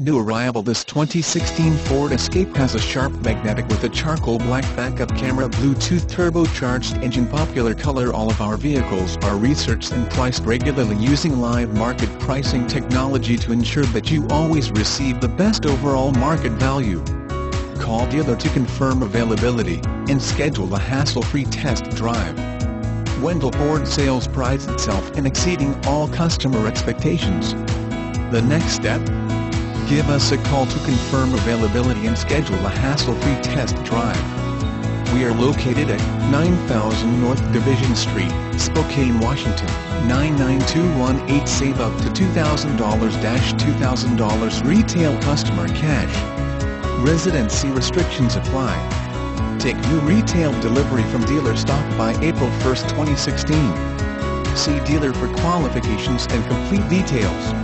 New arrival This 2016 Ford Escape has a sharp magnetic with a charcoal black backup camera Bluetooth turbocharged engine popular color All of our vehicles are researched and priced regularly using live market pricing technology to ensure that you always receive the best overall market value. Call dealer to confirm availability, and schedule a hassle-free test drive. Wendle Ford sales prides itself in exceeding all customer expectations. The next step? Give us a call to confirm availability and schedule a hassle-free test drive. We are located at 9000 North Division Street, Spokane, Washington, 99218 Save up to $2,000-$2,000 retail customer cash. Residency restrictions apply. Take new retail delivery from dealer stock by April 1, 2016. See dealer for qualifications and complete details.